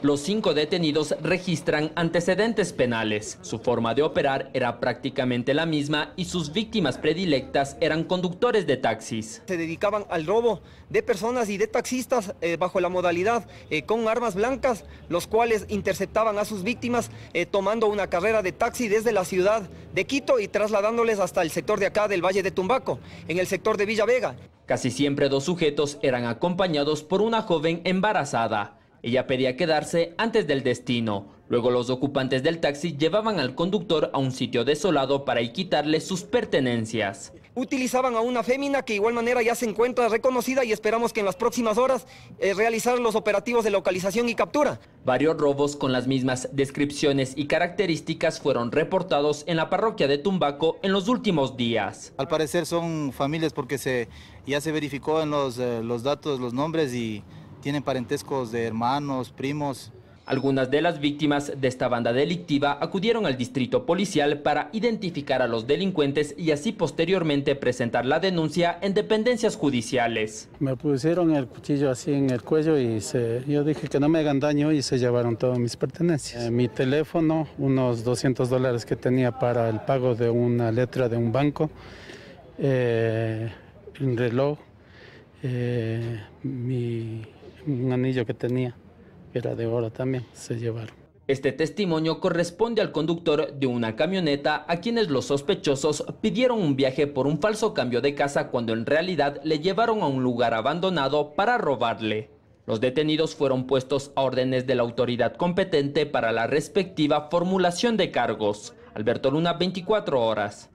Los cinco detenidos registran antecedentes penales. Su forma de operar era prácticamente la misma y sus víctimas predilectas eran conductores de taxis. Se dedicaban al robo de personas y de taxistas eh, bajo la modalidad eh, con armas blancas, los cuales interceptaban a sus víctimas eh, tomando una carrera de taxi desde la ciudad de Quito y trasladándoles hasta el sector de acá del Valle de Tumbaco, en el sector de Villa Vega. Casi siempre dos sujetos eran acompañados por una joven embarazada. Ella pedía quedarse antes del destino. Luego los ocupantes del taxi llevaban al conductor a un sitio desolado para quitarle sus pertenencias. Utilizaban a una fémina que de igual manera ya se encuentra reconocida y esperamos que en las próximas horas eh, realizar los operativos de localización y captura. Varios robos con las mismas descripciones y características fueron reportados en la parroquia de Tumbaco en los últimos días. Al parecer son familias porque se, ya se verificó en los, eh, los datos, los nombres y tienen parentescos de hermanos, primos. Algunas de las víctimas de esta banda delictiva acudieron al distrito policial para identificar a los delincuentes y así posteriormente presentar la denuncia en dependencias judiciales. Me pusieron el cuchillo así en el cuello y se, yo dije que no me hagan daño y se llevaron todas mis pertenencias. Eh, mi teléfono, unos 200 dólares que tenía para el pago de una letra de un banco, eh, un reloj, eh, mi un anillo que tenía, que era de oro también, se llevaron. Este testimonio corresponde al conductor de una camioneta a quienes los sospechosos pidieron un viaje por un falso cambio de casa cuando en realidad le llevaron a un lugar abandonado para robarle. Los detenidos fueron puestos a órdenes de la autoridad competente para la respectiva formulación de cargos. Alberto Luna, 24 horas.